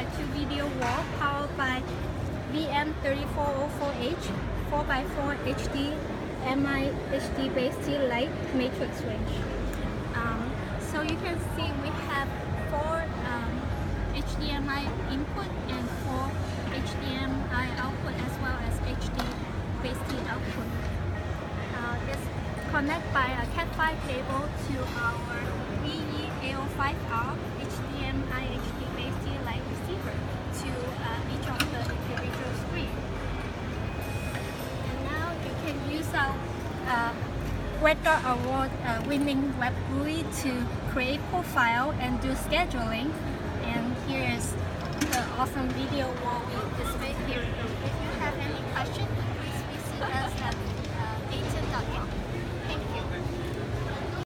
by 2 video wall powered by VM3404H 4x4 HD MI HD-based T light matrix range. Um, so you can see we have four um, HDMI input and four HDMI output as well as HDBaseT output. Uh, connect by a Cat5 cable to our VE AO5R can uh, Award uh, winning web GUI to create profile and do scheduling. And here is the awesome video wall